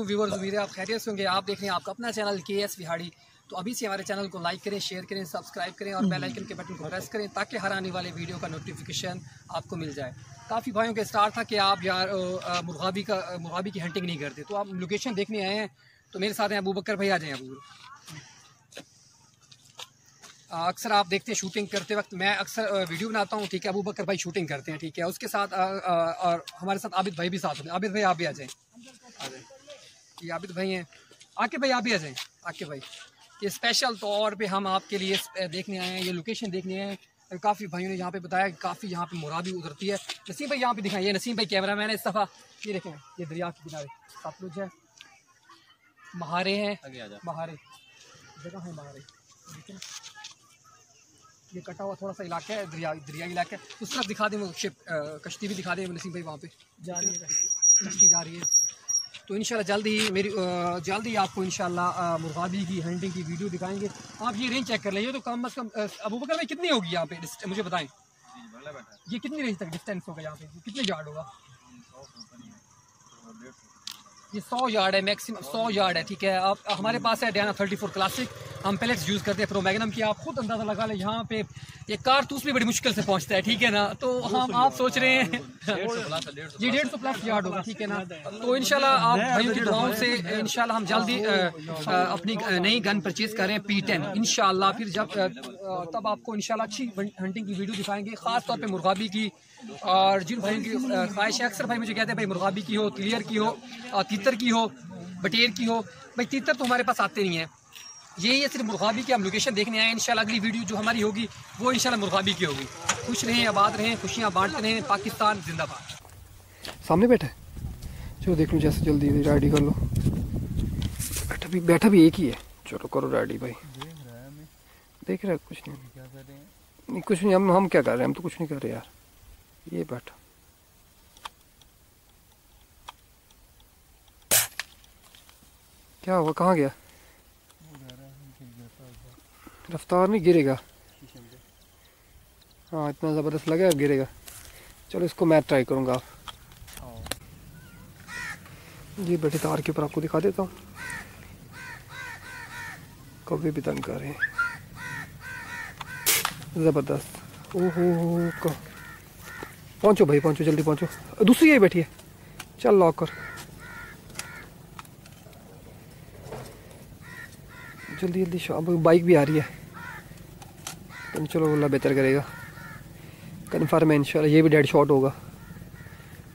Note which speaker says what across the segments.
Speaker 1: वालेकुम व्यूवर्स उम्मीद है आप खैरियत होंगे। आप देख रहे हैं आपका अपना चैनल के एस बिहाड़ी तो अभी से हमारे चैनल को लाइक करें, शेयर करें, सब्सक्राइब करें और बेल आइकन के बटन को प्रेस करें ताकि हर आने वाले वीडियो का नोटिफिकेशन आपको मिल जाए। काफ़ी भाइयों का स्टार था कि आप यार मुर्गाबी का मुर्गाबी की हंटिंग नहीं करते। तो आप लोकेशन देखने आए हैं तो मेरे साथ हैं अबू बकर भाई, आ जाएँ अबू अक्सर आप देखते हैं शूटिंग करते वक्त। मैं अक्सर वीडियो बनाता हूँ, ठीक है अबू बकर भाई शूटिंग करते हैं, ठीक है। उसके साथ और हमारे साथ आबिद भाई भी साथ होते हैं। आबिद भाई, आप भी आ जाएँ। आ जाए। ये आबिद भाई हैं। आके भाई आप भी आ जाएँ। आके भाई ये स्पेशल तौर पे हम आपके लिए देखने आए हैं ये लोकेशन देखने आए हैं। काफ़ी भाइयों ने यहाँ पे बताया कि काफ़ी यहाँ पे मुरादी उतरती है। नसीम भाई यहाँ पे दिखाएँ। ये नसीम भाई कैमरा मैन है इस दफ़ा। ये देखें ये दरिया के किनारे सब कुछ है। महारे हैं। महारे। जगह है महारे। देखें। ये कटा हुआ थोड़ा सा इलाका है दरिया दरिया इलाका है। उस तरफ़ दिखा दें वो शिप कश्ती भी दिखा दें नसीम भाई वहाँ पे। जा रही है। कश्ती जा रही है। तो इन जल्द ही मेरी जल्द ही आपको इन मुर्गाबी की, हंडिंग की वीडियो दिखाएँगे। आप ये रेंज चेक कर लें तो कम अज़ कम अबू बकर में कितनी होगी यहाँ पे? मुझे बताएँ। ये कितनी रेंज तक डिस्टेंस होगा यहाँ पे? कितने यार्ड होगा? ये सौ यार्ड है मैक्सिमम सौ यार्ड है, ठीक है? आप, हमारे पास है डियाना थर्टी फोर क्लासिक हम पेलेट्स यूज़ करते हैं प्रो मैगनम की आप खुद अंदाज़ा लगा लें यहाँ पे ये कारतूस भी बड़ी मुश्किल से पहुँचता है ठीक है ना? तो हम आप सोच रहे हैं। जी डेढ़ सौ प्लस यार्ड होगा ठीक है ना? तो इनशाला आप भाइयों की दुआओं से इनशाला हम जल्दी अपनी नई गन परचेज करें पी टेन इनशाला फिर जब तब आपको इनशाला अच्छी हंटिंग की वीडियो दिखाएँगे ख़ास तौर पर मुर्गाबी की। और जिन भाइयों की ख्वाहिश है अक्सर भाई मुझे कहते हैं भाई मुर्गाबी की हो क्लियर की हो तीतर की हो बटेर की हो। भाई तीतर तो हमारे पास आते नहीं है। यही है सिर्फ़ मुर्गाबी की हम लोकेशन देखने आए इंशाल्लाह अगली वीडियो जो हमारी होगी, वो इंशाल्लाह मुर्गाबी की होगी। खुश रहें, आबाद रहें, खुशियाँ बांटते रहें, पाकिस्तान जिंदाबाद।
Speaker 2: सामने बैठा है? चलो देख लो जैसे जल्दी रेडी कर लो। बैठा भी बैठा भी एक ही है। चलो करो रेडी भाई। देख रहा है, कुछ नहीं। नहीं, कुछ नहीं, हम हम क्या कर रहे हैं? हम तो कुछ नहीं कर रहे यार। ये बैठा। क्या हुआ, कहाँ गया? रफ्तार नहीं, गिरेगा। हाँ इतना ज़बरदस्त लगा गिरेगा। चलो, इसको मैं ट्राई करूँगा आप ये बैठे तार के ऊपर आपको दिखा देता हूँ। कभी भी तंग कर। रहे हैं ज़बरदस्त। ओहो पहुँचो भाई, पहुँचो, जल्दी पहुँचो। दूसरी यही बैठी है। चल लॉक कर। जल्दी जल्दी अब बाइक भी आ रही है। तो चलो अल्लाह बेहतर करेगा। कन्फर्म है, इंशाल्लाह, ये भी डेड शॉट होगा।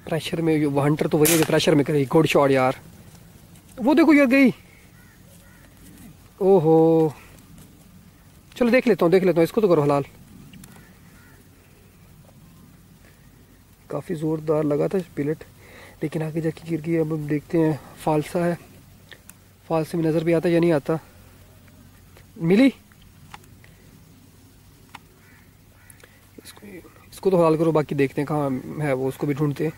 Speaker 2: प्रेशर में वो हंटर तो वही प्रेशर में करेगी। गुड शॉट यार। वो देखो यार गई। ओहो। चलो देख लेता हूँ, देख लेता हूँ, इसको तो करो हलाल। काफ़ी ज़ोरदार लगा था पिलेट लेकिन आगे जाके गिर गई, अब हम देखते हैं, फालसा है। फालसे में नज़र भी आता या नहीं आता। मिली? इसको तो हलाल करो, बाकी देखते हैं कहाँ है वो, उसको भी ढूंढते हैं।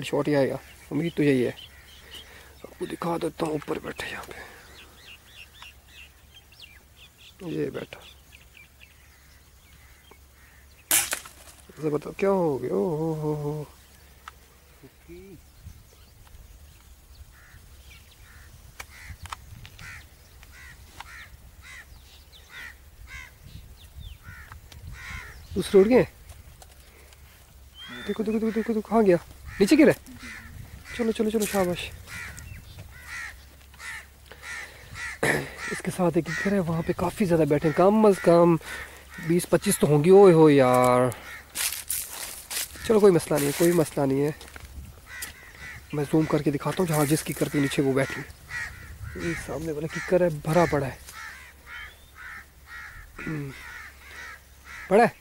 Speaker 2: शॉट ही आएगा। उम्मीद तो यही है। आपको दिखा देता हूँ, ऊपर बैठे यहाँ पे। ये बैठा। बताओ, क्या हो गया? ओ हो हो हो दूसरे उड़ गए देखो देखो देखो देखो देखो, कहाँ गया? नीचे गिरा चलो चलो चलो, शाबाश। इसके साथ एक घर है, वहाँ पे काफ़ी ज़्यादा बैठे कम अज़ कम बीस, पच्चीस तो होंगी। ओए हो यार। चलो, कोई मसला नहीं है, कोई मसला नहीं है। मैं जूम करके दिखाता हूँ, जहाँ जिस किकर के नीचे वो बैठी ये सामने वाला किकर है, भरा पड़ा है। हम्म। बड़ा है?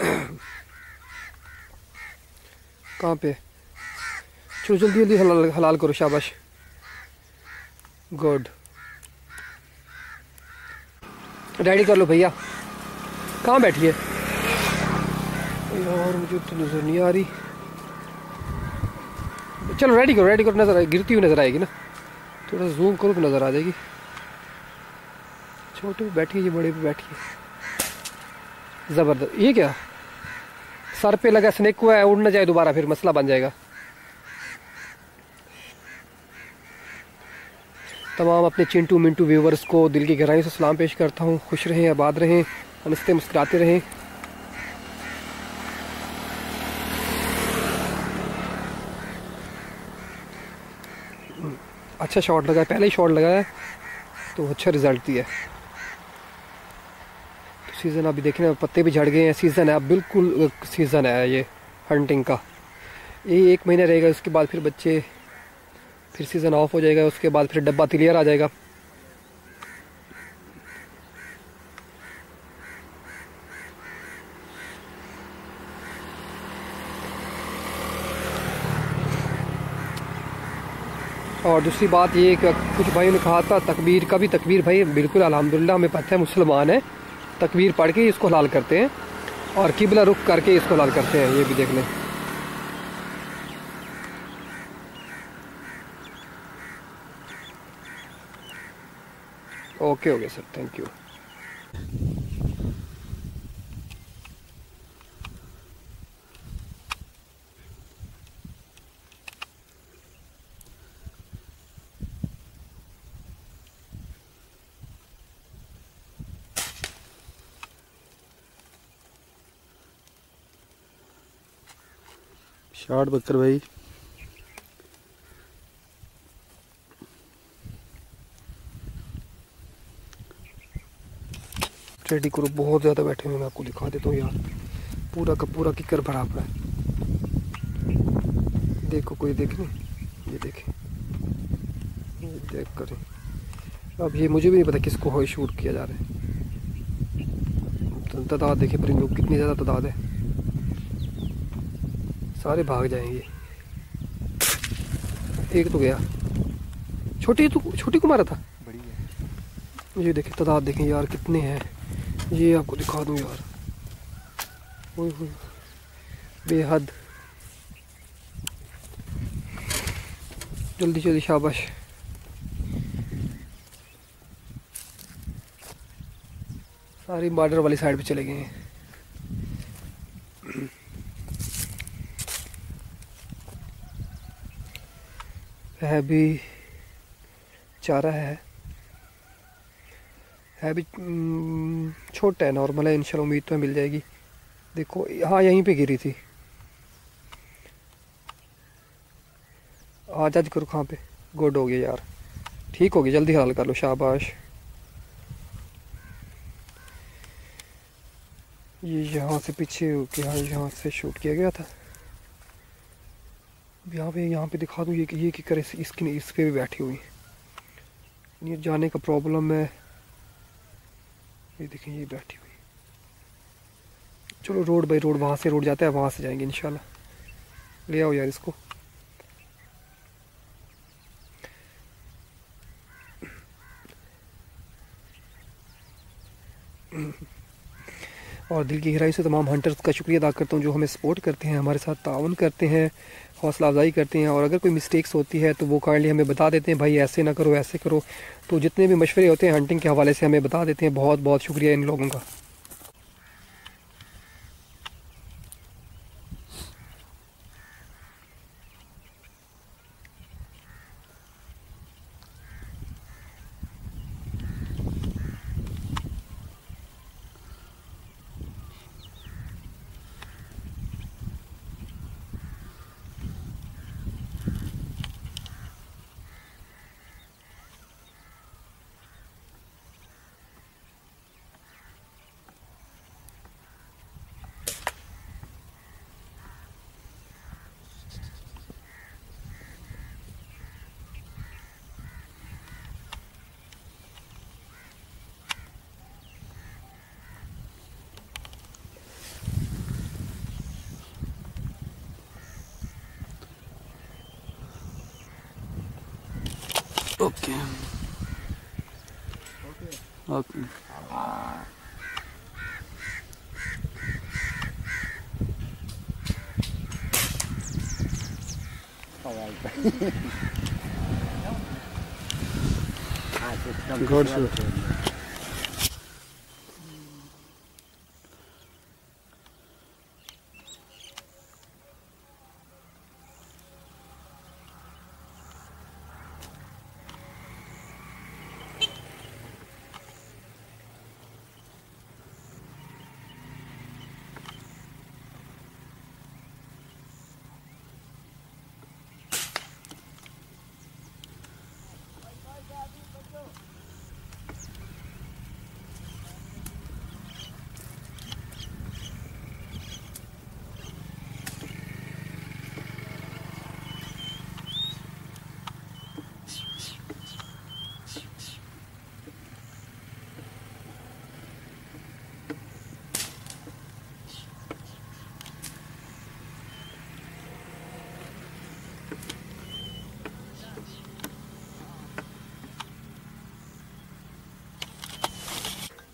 Speaker 2: कहाँ पे? चलो जल्दी जल्दी हलाल हलाल करो, शाबाश। गुड रेडी कर लो भैया। कहाँ बैठी है? यार, मुझे तो नज़र नहीं आ रही। चलो रेडी करो रेडी करो, नज़र आएगी गिरती हुई नज़र आएगी ना। थोड़ा जूम करो तो नज़र आ जाएगी। छोटे पे बैठी ये बड़े पे बैठी है। ज़बरदस्त। ये क्या? सर पे लगा स्नेक हुआ है, उड़ ना जाए दोबारा, फिर मसला बन जाएगा। तमाम अपने चिंटू मिंटू व्यूवर्स को दिल की गहराई से सलाम पेश करता हूँ। खुश रहें, आबाद रहें हँसते मुस्कुराते रहें। अच्छा शॉट लगा पहले ही शॉट लगाया तो अच्छा रिज़ल्ट दिया सीज़न अभी देखने में पत्ते भी झड़ गए हैं सीज़न है, अब बिल्कुल सीज़न है ये हंटिंग का। ये एक महीना रहेगा, उसके बाद फिर बच्चे, फिर सीज़न ऑफ़ हो जाएगा, उसके बाद फिर डब्बा क्लियर आ जाएगा। और दूसरी बात ये कि कुछ भाइयों ने कहा था, तकबीर का भी तकबीर भाई, बिल्कुल, अल्हम्दुलिल्लाह, हमें पता है, मुसलमान है। तकबीर पढ़ के इसको हलाल करते हैं और किबला रुख करके इसको हलाल करते हैं, ये भी देख लें। Okay okay sir thank you
Speaker 3: short बकर भाई।
Speaker 2: रेडी करो, बहुत ज़्यादा बैठे हुए मैं आपको दिखा देता हूँ यार। पूरा का पूरा किकर भरा पड़ा है। देखो, कोई देख नहीं। ये देखे। ये देख कर। अब ये मुझे भी नहीं पता किसको हो शूट किया जा रहा है। तादाद देखे परिंदों कितनी ज़्यादा तादाद है। सारे भाग जाएँगे। एक तो गया। छोटी तो छोटी को मारा था?
Speaker 3: बड़ी है
Speaker 2: ये देखें तादाद देखें यार कितने हैं। ये आपको दिखा दूँ यार। बेहद। जल्दी जल्दी शाबाश। सारी बॉर्डर वाली साइड पे चले गए हैं। है भी चारा है। है भी हम्म, छोटा है नॉर्मल है इंशाल्लाह उम्मीद तो मिल जाएगी। देखो हाँ यहीं पे गिरी थी। आ जज करो कहाँ पे? गुड हो गया यार। ठीक हो गया जल्दी हल कर लो शाबाश। ये यहाँ से पीछे हो गया यहाँ से शूट किया गया था। अब यहाँ पे यहाँ पे दिखा दूँ, ये कि ये कि करे इसकी इस पे भी बैठी हुई। ये जाने का प्रॉब्लम है। ये देखें, ये बैठी हुई। चलो रोड बाई रोड वहाँ से रोड जाता है, वहाँ से जाएँगे, इंशाल्लाह। ले आओ यार इसको। और दिल की गहराई से तमाम हंटर्स का शुक्रिया अदा करता हूँ जो हमें सपोर्ट करते हैं, हमारे साथ ताउन करते हैं। हौसला अफजाई करते हैं और अगर कोई मिस्टेक्स होती है तो वो काइंडली हमें बता देते हैं, भाई, ऐसे ना करो, ऐसे करो। तो जितने भी मशवरे होते हैं हंटिंग के हवाले से हमें बता देते हैं। बहुत बहुत शुक्रिया इन लोगों का।
Speaker 3: Okay okay good shot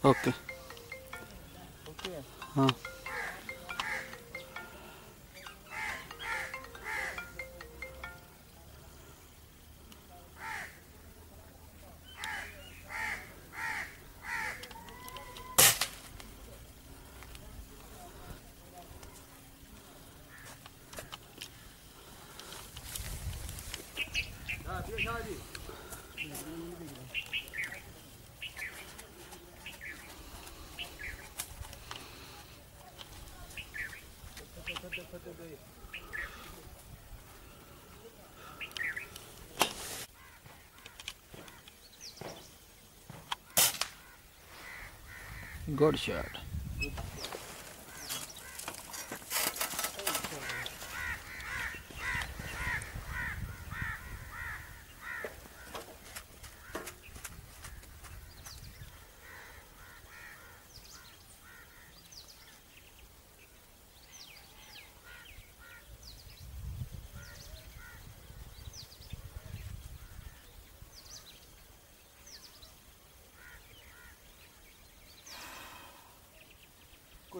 Speaker 3: okay हाँ। गुड शॉट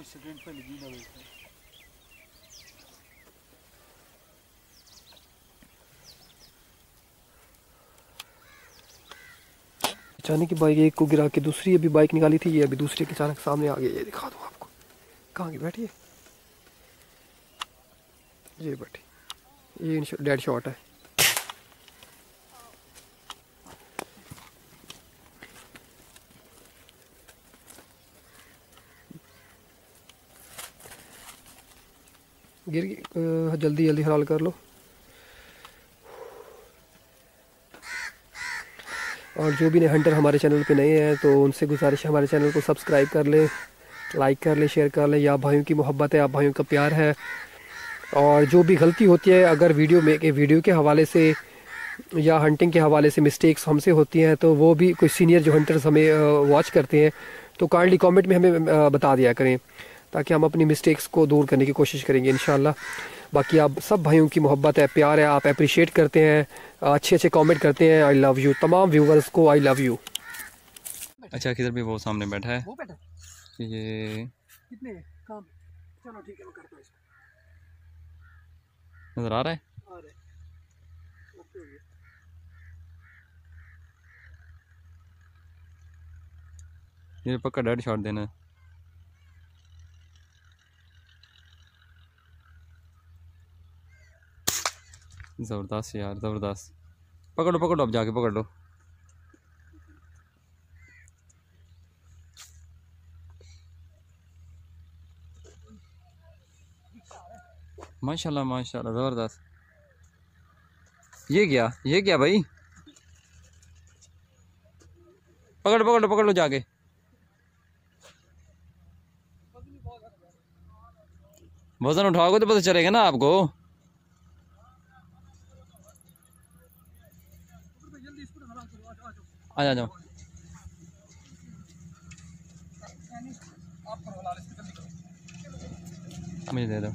Speaker 3: कोई सेकंड पे लगी ना बैठा
Speaker 2: अचानक बाइक एक को गिरा के दूसरी, अभी बाइक निकाली थी ये, अभी दूसरी के अचानक सामने आ गई। ये दिखा दूँ आपको। कहाँ की बैठी है? ये बैठी। ये डेड शॉट है। गिर जल्दी जल्दी हलाल कर लो। और जो भी नए हंटर हमारे चैनल पे नए हैं तो उनसे गुजारिश है हमारे चैनल को सब्सक्राइब कर लें लाइक कर लें शेयर कर लें। या भाइयों की मोहब्बत है, आप भाइयों का प्यार है। और जो भी गलती होती है, अगर वीडियो में, के वीडियो के हवाले से या हंटिंग के हवाले से मिस्टेक्स हमसे होती हैं तो वो भी कोई सीनियर जो हंटर्स हमें वॉच करते हैं तो काइंडली कमेंट में हमें बता दिया करें। ताकि हम अपनी मिस्टेक्स को दूर करने की कोशिश करेंगे इन बाकी आप सब भाइयों की मोहब्बत है प्यार है आप अप्रिशिएट करते हैं अच्छे अच्छे कमेंट करते हैं आई लव यू तमाम व्यूवर्स को आई लव यू
Speaker 4: अच्छा किधर भी वो सामने बैठा है?
Speaker 2: वो बेटा
Speaker 4: ये
Speaker 2: कितने? काम। चलो ठीक है मैं करता हूँ
Speaker 4: नज़र आ रहा है?
Speaker 2: आ रहे हो।
Speaker 4: ये पक्का डेड शॉट देना है। ज़बरदस्त यार, ज़बरदस्त। पकड़ो पकड़ो अब जाके पकड़। लो माशाल्लाह माशाल्लाह, ज़बरदस्त। ये क्या ये क्या भाई? पकड़ पकड़ पकड़ लो जाके। वज़न उठाओगे तो पता चलेगा ना आपको। आ जा जाओ। मुझे दे दो।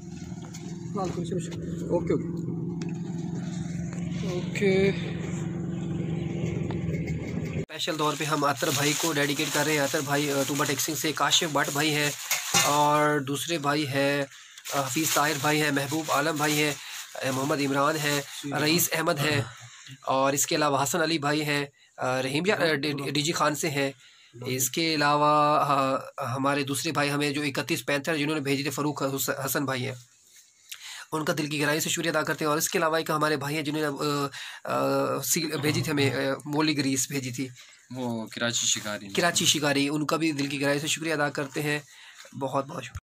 Speaker 2: Okay okay. ओके। स्पेशल तौर पे हम अतर भाई को डेडिकेट कर रहे हैं। अतर भाई टूबा टेक्सिंग से काशिफ भट्ट भाई है और दूसरे भाई है हफीज़ ताहिर भाई है महबूब आलम भाई है मोहम्मद इमरान है रईस अहमद है। और इसके अलावा हसन अली भाई हैं। रहीम या डी जी खान से हैं। इसके अलावा हमारे दूसरे भाई हमें जो इकतीस पैंथर जिन्होंने भेजे थे फ़रूक हसन भाई हैं। उनका दिल की गहराई से शुक्रिया अदा करते हैं और इसके अलावा एक हमारे भाई हैं जिन्होंने भेजी थी हमें मोली ग्रीस भेजी थी।
Speaker 4: वो कराची शिकारी।
Speaker 2: कराची शिकारी उनका भी दिल की गहराई से शुक्रिया अदा करते हैं। बहुत बहुत शुक्रिया।